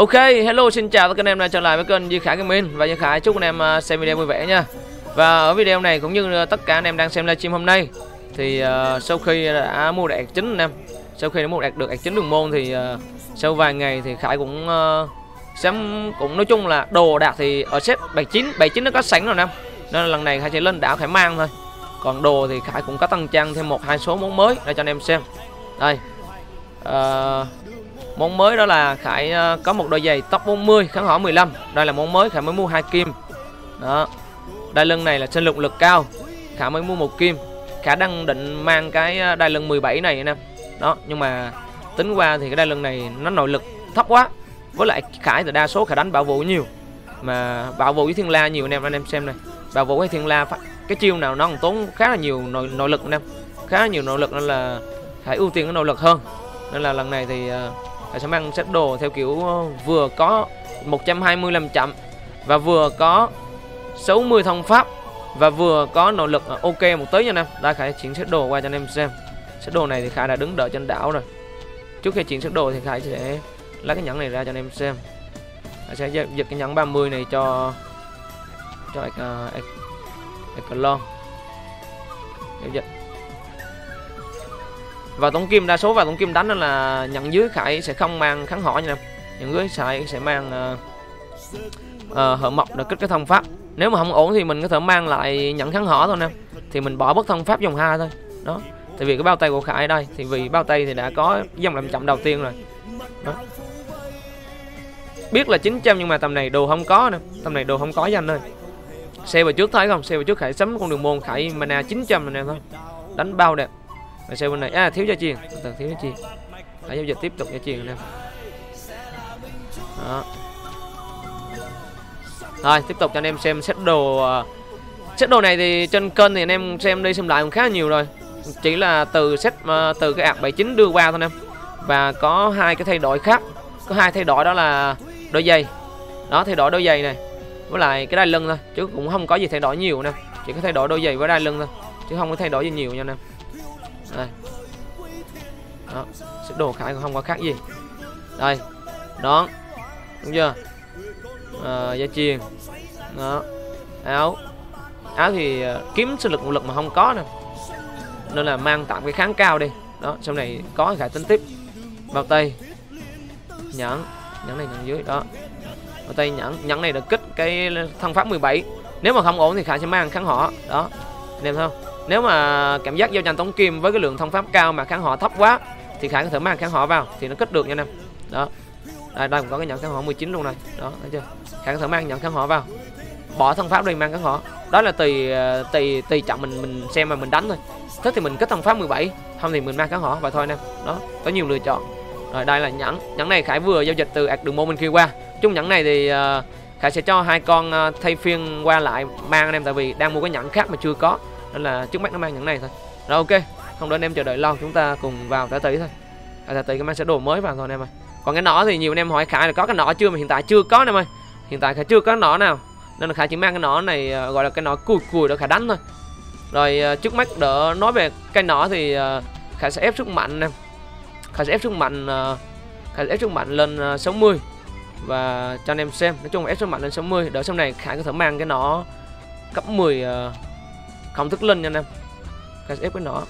Ok, hello xin chào tất cả anh em đã trở lại với kênh Duy Khải Gaming và Duy Khải chúc anh em à, xem video vui vẻ nha. Và ở video này cũng như tất cả anh em đang xem livestream hôm nay thì uh, sau khi đã mua đạt chính anh em, sau khi đã mua đạt được đạt chính đường môn thì uh, sau vài ngày thì Khải cũng uh, sắm cũng nói chung là đồ đạt thì ở set 79 79 nó có sẵn rồi nè. Nên là lần này Khải sẽ lên đảo Khải mang thôi. Còn đồ thì Khải cũng có tăng trang thêm một hai số món mới để cho anh em xem. Đây. Uh, Món mới đó là Khải ờ, có một đôi giày top 40 kháng hỏa 15 Đây là món mới Khải mới mua hai kim. Đó. Đai lưng này là trên lực lực cao. Khải mới mua một kim. Khải đang định mang cái ờ, đai lưng 17 này nè. Đó nhưng mà tính qua thì cái đai lưng này nó nội lực thấp quá. Với lại Khải thì đa số Khải đánh bảo vụ nhiều. Mà bảo vụ với thiên la nhiều anh em anh em xem này. Bảo vụ với thiên la cái chiêu nào nó còn tốn khá là nhiều nội, nội lực anh em Khá là nhiều nội lực nên là Khải ưu tiên cái nội lực hơn. Nên là lần này thì uh, sẽ mang set đồ theo kiểu ờ, vừa có 120 làm chậm và vừa có 60 thông pháp và vừa có nội lực ờ, ok một tí nha em. Đây Khải chuyển set đồ qua cho anh em xem. Set đồ này thì Khải đã đứng đợi trên đảo rồi. Trước khi chuyển set đồ thì Khải sẽ lấy cái nhẫn này ra cho anh em xem. Khải sẽ giật cái nhẫn 30 này cho cho uh, ec ờ, ec ec và tổng kim đa số và tổng kim đánh là nhận dưới khải sẽ không mang kháng hỏa nha nhận dưới sẽ sẽ mang uh, uh, hở mộc để kích cái thông pháp. Nếu mà không ổn thì mình có thể mang lại nhận kháng hỏa thôi nè. Thì mình bỏ bất thông pháp dòng hai thôi. Đó. Tại vì cái bao tay của khải đây thì vì bao tay thì đã có dòng làm chậm đầu tiên rồi. Đó. biết là 900 nhưng mà tầm này đồ không có nè. Tầm này đồ không có danh ơi. Xe vào trước thấy không? Xe vào trước khải sắm con đường môn khải mana 900 này thôi. Đánh bao đẹp mình xem bên này? À thiếu gia chiên từ thiếu gia chiên hãy giao dịch tiếp tục gia chiên anh em đó. Rồi, tiếp tục cho anh em xem set đồ à, set đồ này thì trên kênh thì anh em xem đi xem lại cũng khá nhiều rồi. Chỉ là từ set à, từ cái ạc 79 đưa qua thôi anh em. Và có hai cái thay đổi khác. Có hai thay đổi đó là đôi giày. Đó, thay đổi đôi giày này. Với lại cái đai lưng thôi, chứ cũng không có gì thay đổi nhiều nè. Chỉ có thay đổi đôi giày với đai lưng thôi, chứ không có thay đổi gì nhiều nha anh em đây. Đó sức đồ khải cũng không có khác gì. Đây đón. Đúng chưa? À, gia truyền đó. Áo. Áo thì uh, kiếm sinh lực một lực mà không có nè. Nên là mang tạm cái kháng cao đi. Đó sau này có khải tính tiếp. Bao tay. Nhẫn. Nhẫn này nhẫn dưới đó. Bao tay nhẫn. Nhẫn này được kích cái thân pháp 17 nếu mà không ổn thì khải sẽ mang kháng họ đó. Anh em thấy không? Nếu mà cảm giác giao tranh tống kim với cái lượng thông pháp cao mà kháng họ thấp quá thì khải có thể mang kháng họ vào thì nó kích được nha anh em. Đó. À, đây đây cũng có cái nhận kháng họ 19 luôn này đó thấy chưa? Khải có thể mang nhận kháng họ vào. Bỏ thân pháp đi mang kháng họ. Đó là tùy à, tùy tùy chậm mình mình xem mà mình đánh thôi. Thích thì mình kết thân pháp 17 không thì mình mang kháng họ và thôi anh em. Đó có nhiều lựa chọn. Rồi đây là nhẫn. Nhẫn này khải vừa giao dịch từ ạc đường môn bên kia qua. Chung nhẫn này thì uh, khải sẽ cho hai con uh, thay phiên qua lại mang anh em tại vì đang mua cái nhẫn khác mà chưa có nên là trước mắt nó mang những này thôi. Rồi ok không đợi anh em chờ đợi lâu chúng ta cùng vào tả tí thôi. À, tả tí cái mang sẽ đồ mới vào thôi anh em ơi. Còn cái nỏ thì nhiều anh em hỏi khải là có cái nỏ chưa mà hiện tại chưa có anh em ơi. Hiện tại khải chưa có nỏ nào. Nên là khải chỉ mang cái nỏ này uh, gọi là cái nỏ cùi cùi để khải đánh thôi. Rồi uh, trước mắt đỡ nói về cái nỏ thì uh, khải sẽ ép sức mạnh em. Khải sẽ ép sức mạnh uh, khải sẽ ép sức mạnh lên uh, 60 và cho anh em xem nói chung là ép sức mạnh lên 60 đỡ sau này khải có thể mang cái nỏ cấp 10 uh, không thức linh nha anh em. Khai ép cái nỏ.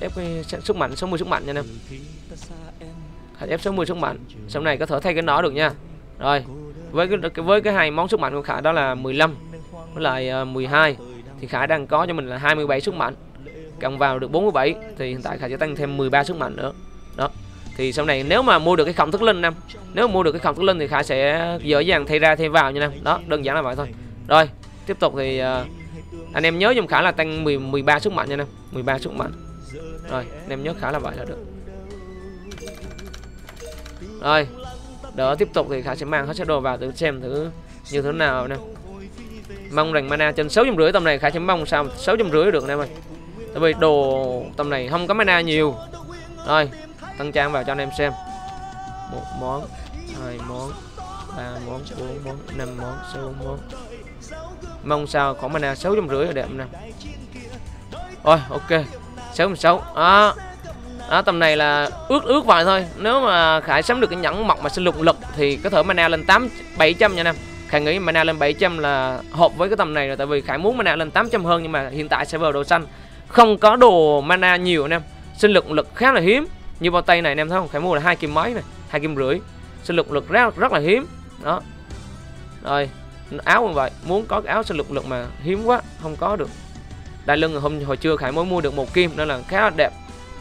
Ép cái sức mạnh 60 sức mạnh nha anh em. Khai ép 60 sức mạnh. Sau này có thể thay cái nỏ được nha. Rồi với cái với cái hai món sức mạnh của Khải đó là 15 với lại ờ, 12 thì Khải đang có cho mình là 27 sức mạnh. Cộng vào được 47 thì hiện tại Khải sẽ tăng thêm 13 sức mạnh nữa. Đó. Thì sau này nếu mà mua được cái khổng thức linh em nếu mà mua được cái khổng thức linh thì Khải sẽ dễ dàng thay ra thay vào nha em. Đó đơn giản là vậy thôi. Rồi tiếp tục thì uh, anh em nhớ dùm khả là tăng 10, 13 sức mạnh nha em 13 sức mạnh. Rồi anh em nhớ khả là vậy là được. Rồi đỡ tiếp tục thì khả sẽ mang hết sẽ đồ vào thử xem thử như thế nào nè. Mong rằng mana trên 6 rưỡi tầm này khả sẽ mong sao 6 rưỡi được anh em ơi. Tại vì đồ tầm này không có mana nhiều. Rồi tăng trang vào cho anh em xem. Một món hai món ba món bốn món năm món sáu món mong sao khoảng mana sáu trăm rưỡi đẹp nè. Rồi ok. Sáu sáu. À, á tầm này là ước ước vậy thôi. Nếu mà khải sắm được cái nhẫn mọc mà sinh lục lực thì có thể mana lên tám bảy trăm nha nam. khải nghĩ mana lên 700 là hợp với cái tầm này rồi tại vì khải muốn mana lên 800 hơn nhưng mà hiện tại server đồ xanh không có đồ mana nhiều anh em sinh lực lực khá là hiếm. Như bao tay này anh em thấy không? Khải mua là hai kim mấy này hai kim rưỡi. Sinh lực lực rất rất là hiếm. Đó. Rồi áo như vậy muốn có cái áo sinh lực lực mà hiếm quá không có được. Đai lưng hôm hồi trưa khải mới mua được một kim nên là khá là đẹp.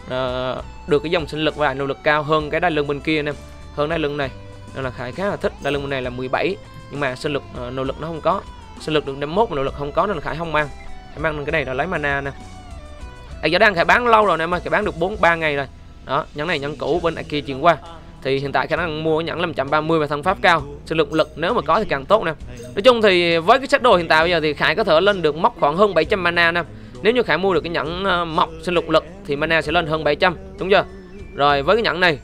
À, được cái dòng sinh lực và nỗ lực cao hơn cái đai lưng bên kia anh em hơn đai lưng này. Nên là khải khá là thích. Đai lưng bên này là 17 nhưng mà sinh lực ờ, à, nỗ lực nó không có. Sinh lực được 51 mà nỗ lực không có nên là khải không mang. Khải mang cái này là lấy mana nè. À, giờ đang khải bán lâu rồi nè em ơi khải bán được 4 3 ngày rồi. Đó nhắn này nhắn cũ bên kia chuyển qua thì hiện tại khả năng mua nhẫn 530 và thân pháp cao. Sinh lực lực nếu mà có thì càng tốt nè. Nói chung thì với cái set đồ hiện tại bây giờ thì khải có thể lên được móc khoảng hơn 700 mana nè. Nếu như khải mua được cái nhẫn ờ, mọc sinh lục lực thì mana sẽ lên hơn 700 đúng chưa? Rồi với cái nhẫn này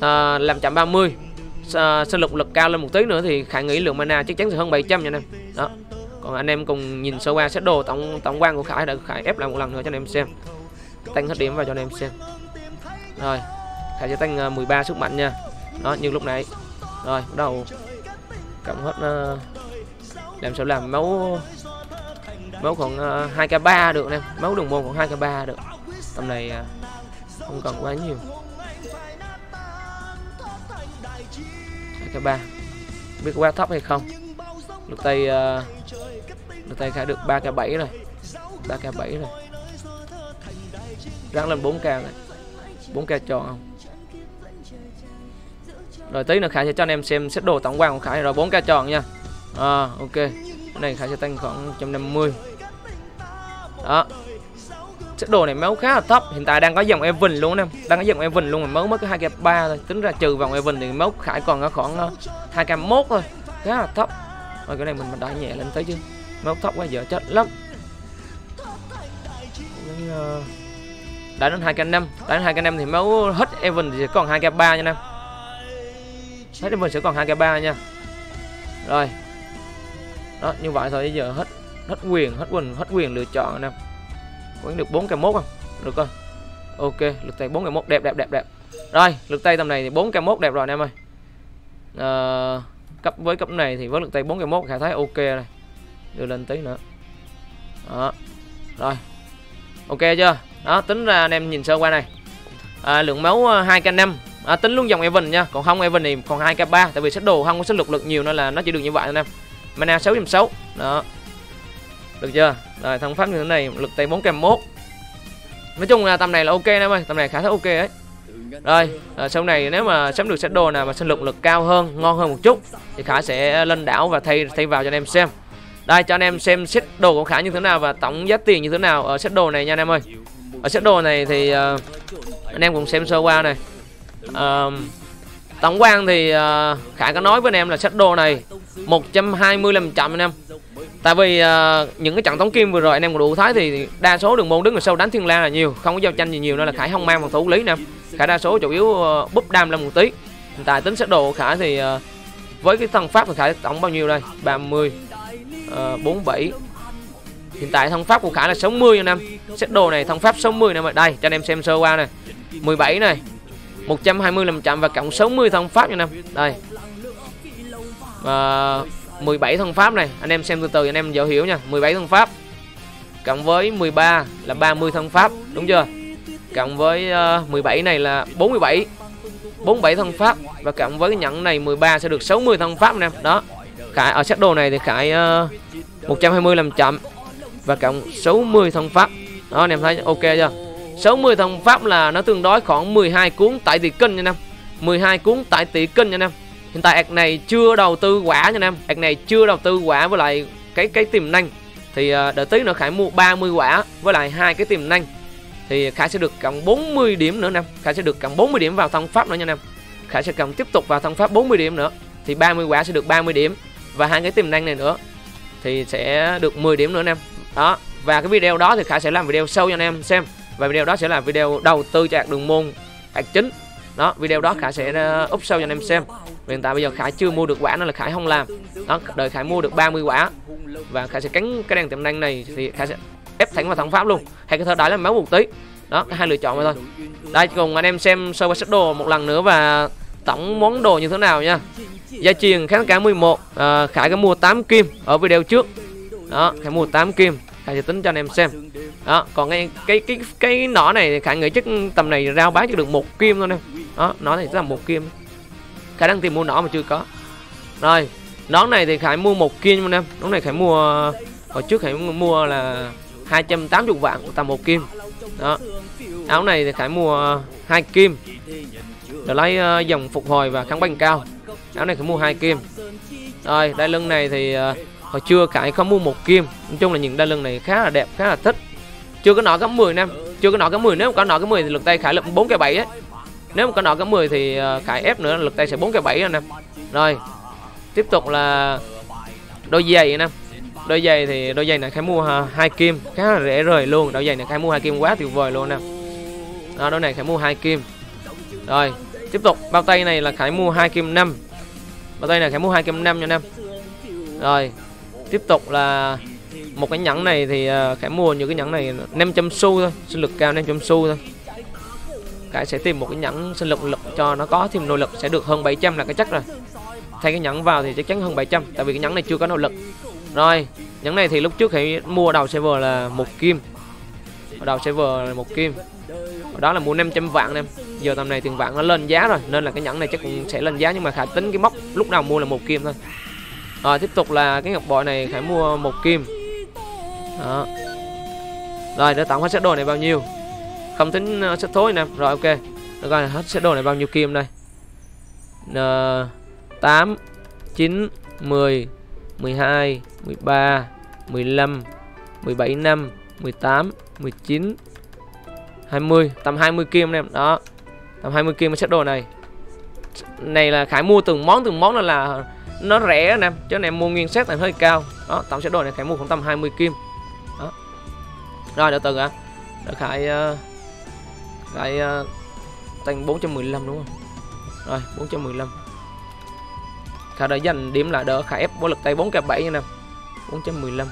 à, làm chậm 30 sinh lục lực cao lên một tí nữa thì khải nghĩ lượng mana chắc chắn sẽ hơn 700 nha anh em. Đó. Còn anh em cùng nhìn sơ qua set đồ tổng tổng quan của khải đã khải ép lại một lần nữa cho anh em xem. Tăng hết điểm vào cho anh em xem. Rồi khải sẽ tăng ờ, 13 sức mạnh nha. Đó nhưng lúc nãy. Rồi bắt đầu. Cộng hết uh, làm sao làm máu máu khoảng ờ, uh, 2 k 3 được em máu đường môn khoảng 2 k 3 được. Tầm này uh, không cần quá nhiều. 2 k 3 biết quá thấp hay không. Lực tay uh, lực tay khai được 3 k 7 rồi. 3 k 7 rồi. Ráng lên 4 k này. 4 k tròn không? Rồi tí nữa Khải sẽ cho anh em xem xét đồ tổng quan của Khải. Rồi 4 k tròn nha. À, ok. Cái này Khải sẽ tăng khoảng 150 đó. Xét đồ này máu khá là thấp. Hiện tại đang có dòng Evan luôn em đang có dòng Evan luôn mà máu mới có hai k ba thôi. Tính ra trừ vòng Evan thì máu Khải còn có khoảng ờ, hai k mốt thôi. Khá là thấp. Rồi cái này mình mình đã nhẹ lên tới chứ. Máu thấp quá giờ chết lắm. Ờ, đã đến hai k năm. Đã đến hai k năm thì máu hết Evan thì còn hai k ba nha em hết mình sẽ còn hai cái ba nha. Rồi. Đó như vậy thôi bây giờ hết hết quyền hết quyền hết quyền lựa chọn anh em vẫn được 4 cây mốt không? Được không? Ok lực tay 4 cây mốt đẹp đẹp đẹp đẹp. Rồi lực tay tầm này thì 4 cây mốt đẹp rồi anh em ơi. À, cấp với cấp này thì với lực tay 4 cây mốt khả thấy ok này. Đưa lên tí nữa. Đó. Rồi. Ok chưa? Đó tính ra anh em nhìn sơ qua này. À, lượng máu 2 k 5 à, tính luôn dòng Evan nha. Còn không Evan thì còn 2 k 3 tại vì set đồ không có sức lực lực nhiều nên là nó chỉ được như vậy anh em. Mana 6.6 đó. Được chưa? Rồi thằng pháp như thế này lực tay 4 kèm 1 nói chung là tầm này là ok em ơi. Tầm này khá là ok ấy. Rồi à, sau này nếu mà sắm được set đồ nào mà sinh lực lực cao hơn ngon hơn một chút thì khả sẽ lên đảo và thay thay vào cho anh em xem. Đây cho anh em xem set đồ của khả như thế nào và tổng giá tiền như thế nào ở set đồ này nha anh em ơi. Ở set đồ này thì uh, anh em cùng xem sơ qua này uh, tổng quan thì uh, khải có nói với anh em là set đồ này 125 chậm anh em Tại vì uh, những cái trận tống kim vừa rồi anh em cũng đủ thái thì đa số đường môn đứng ở sau đánh thiên la là nhiều, không có giao tranh gì nhiều nên là Khải không mang phòng thủ lý nè. Khải đa số chủ yếu uh, búp đam lên một tí. Hiện tại tính set đồ của Khải thì uh, với cái thân pháp của Khải tổng bao nhiêu đây? 30 uh, 47. Hiện tại thân pháp của Khải là 60 anh em. Set đồ này thân pháp 60 nè mà đây cho anh em xem sơ qua này. 17 này. 120 làm chậm và cộng 60 thân pháp nha anh em. Đây. à, 17 thân pháp này anh em xem từ từ anh em dễ hiểu nha. 17 thân pháp. Cộng với 13 là 30 thân pháp đúng chưa? Cộng với ờ, uh, 17 này là 47 47 thân pháp và cộng với cái nhẫn này 13 sẽ được 60 thân pháp anh em đó. Khải ở set đồ này thì Khải ờ, uh, 120 làm chậm và cộng 60 thân pháp. Đó anh em thấy ok chưa? 60 thân pháp là nó tương đối khoảng 12 cuốn tại tỷ kinh nha anh em 12 cuốn tại tỷ kinh nha anh em hiện tại ạc này chưa đầu tư quả nha anh em ạc này chưa đầu tư quả với lại cái cái tiềm năng. Thì ờ, đợi tí nữa khải mua 30 quả với lại hai cái tiềm năng. Thì khải sẽ được cộng 40 điểm nữa nè khải sẽ được cộng 40 điểm vào thân pháp nữa nha anh em khải sẽ cộng tiếp tục vào thân pháp 40 điểm nữa. Thì 30 quả sẽ được 30 điểm. Và hai cái tiềm năng này nữa. Thì sẽ được 10 điểm nữa anh em đó. Và cái video đó thì khải sẽ làm video sâu cho anh em xem và video đó sẽ là video đầu tư cho đường môn hạt chính. Đó video đó khải sẽ úp up cho anh em xem. Hiện tại bây giờ khải chưa mua được quả nên là khải không làm. Đó đợi khải mua được 30 quả và khải sẽ cắn cái đèn tiềm năng này thì khải sẽ ép thẳng vào thẳng pháp luôn. Hay cái thơ đá là máu một tí. Đó hai lựa chọn thôi. Đây cùng anh em xem sơ qua set đồ một lần nữa và tổng món đồ như thế nào nha. Gia truyền kháng cả 11 à, ờ, khải có mua 8 kim ở video trước. Đó khải mua 8 kim. Khải sẽ tính cho anh em xem đó còn cái cái cái cái nỏ này khả khải nghĩ chắc tầm này rao bán chỉ được một kim thôi nè. Đó nó chỉ là một kim. Khải đang tìm mua nỏ mà chưa có. Rồi nón này thì khải mua một kim anh em nón này khải mua hồi trước khải mua là 280 vạn tầm một kim. Đó áo này thì khải mua hai kim. Để lấy uh, dòng phục hồi và kháng bệnh cao. Áo này khải mua hai kim. Rồi đai lưng này thì uh, hồi chưa khải không mua một kim. Nói chung là những đai lưng này khá là đẹp khá là thích chưa có nọ cấp 10 năm chưa có nọ cấp 10 nếu có nọ cấp 10 thì lực tay khải lực 4 cái 7 ấy nếu mà có nọ cấp 10 thì ờ, khải ép nữa, lực tay sẽ 4 cái 7 anh em. Rồi, tiếp tục là đôi giày anh em. Đôi giày thì, đôi giày này khải mua ờ, hai kim. Khá là rẻ rời luôn. Đôi giày này khải mua hai kim quá tuyệt vời luôn nè đó, đôi này khải mua hai kim. Rồi, tiếp tục. Bao tay này là khải mua hai kim năm. Bao tay này khải mua hai kim năm nha em. Rồi, tiếp tục là một cái nhẫn này thì à, khải mua những cái nhẫn này 500 xu thôi, sinh lực cao 500 xu thôi. Khải sẽ tìm một cái nhẫn sinh lực lực cho nó có thêm nội lực sẽ được hơn 700 là cái chắc rồi. Thay cái nhẫn vào thì chắc chắn hơn 700 tại vì cái nhẫn này chưa có nội lực. Rồi nhẫn này thì lúc trước hãy mua đầu server là một kim. Đầu server là một kim. Đó là mua 500 vạn em. Giờ tầm này tiền vạn nó lên giá rồi, nên là cái nhẫn này chắc cũng sẽ lên giá nhưng mà khải tính cái móc lúc nào mua là một kim thôi. Rồi, tiếp tục là cái ngọc bội này khải mua một kim đó. Rồi để tổng hết set đồ này bao nhiêu? Không tính uh, set thối nè. Rồi ok. Để coi hết set đồ này bao nhiêu kim đây? N 8 9 10 12 13 15 17 năm 18 19 20 tầm 20 kim em đó. Tầm 20 kim cái set đồ này. Này là khải mua từng món từng món là là nó rẻ anh em chứ em mua nguyên set này hơi cao. Đó tổng set đồ này khải mua khoảng tầm 20 kim rồi từ từng ạ. À? khải khai khai ờ, ờ, tăng 415 đúng không? Rồi 415 khả đã dành điểm lại đỡ khải ép bố lực tay 4 k 7 nha nè. 415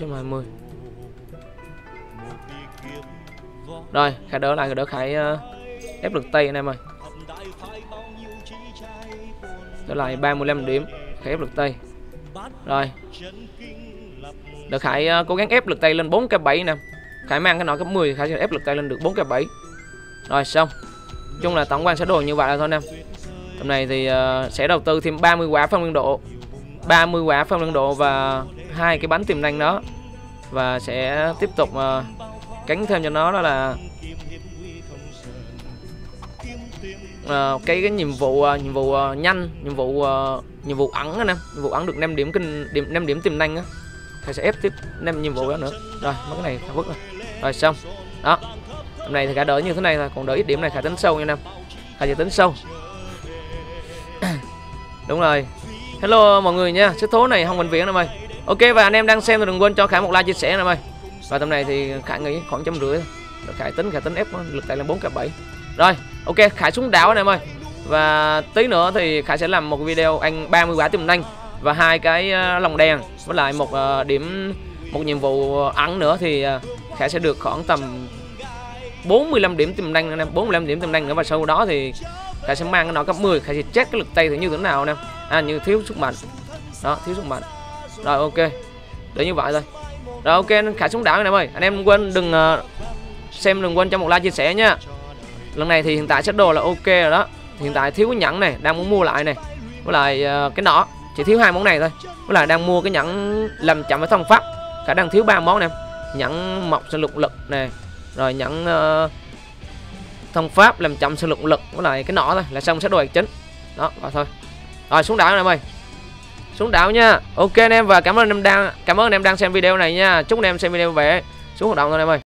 420 Rồi, Khải đỡ lại, đỡ Khải uh, ờ, ép lực tay anh em ơi. Đỡ lại 35 điểm Khải ép lực tay. Rồi. Được Khải uh, cố gắng ép lực tay lên 4k7 nè. Khải mang cái nọ cấp 10 Khải sẽ ép lực tay lên được 4k7 Rồi xong. Chung là tổng quan sẽ đồ như vậy là thôi nè. Tầm này thì uh, sẽ đầu tư thêm 30 quả phân nguyên độ 30 quả phân nguyên độ và hai cái bánh tiềm năng đó. Và sẽ tiếp tục uh, cánh thêm cho nó đó là uh, cái cái nhiệm vụ uh, nhiệm vụ uh, nhanh nhiệm vụ uh, nhiệm vụ ẩn anh em nhiệm vụ ẩn được 5 điểm kinh, điểm 5 điểm tiềm năng á. Thầy sẽ ép tiếp 5 nhiệm vụ đó nữa. Rồi mấy cái này, thằng vứt rồi. Rồi, xong. Đó. Hôm nay thì cả đỡ như thế này thôi, còn đỡ ít điểm này khả tính sâu nha em khả sẽ tính sâu. Đúng rồi. Hello mọi người nha sức thố này không bệnh viện em ơi ok, và anh em đang xem thì đừng quên cho khải một like chia sẻ em ơi và tầm này thì khải nghĩ khoảng trăm rưỡi. Khải tính khải tính ép lực tại là bốn k bảy. Rồi, ok, khải xuống đảo anh em ơi và tí nữa thì khải sẽ làm một video anh 30 quả tiềm năng và hai cái ờ, lồng đèn với lại một ờ, điểm một nhiệm vụ ẩn nữa thì ờ, khải sẽ được khoảng tầm 45 điểm tiềm năng anh em 45 điểm tiềm năng nữa và sau đó thì khải sẽ mang cái nó cấp 10 khải sẽ check cái lực tay thì như thế nào anh em à như thiếu sức mạnh. Đó thiếu sức mạnh. Rồi ok. Để như vậy thôi. Rồi ok khải xuống đảo anh em ơi. Anh em quên đừng uh, xem đừng quên cho một like chia sẻ nha. Lần này thì hiện tại set đồ là ok rồi đó hiện tại thiếu cái nhẫn này đang muốn mua lại này với lại uh, cái nọ chỉ thiếu hai món này thôi. Với lại đang mua cái nhẫn làm chậm với thông pháp. Cả đang thiếu ba món này nhẫn mọc sinh lục lực này rồi nhẫn uh, thông pháp làm chậm sinh lục lực. Với lại cái nọ thôi là xong sẽ đồ chính. Đó và thôi. Rồi xuống đảo anh em ơi. Xuống đảo nha. Ok anh em và cảm ơn anh em đang cảm ơn anh em đang xem video này nha. Chúc anh em xem video về. Xuống hoạt động thôi anh em ơi.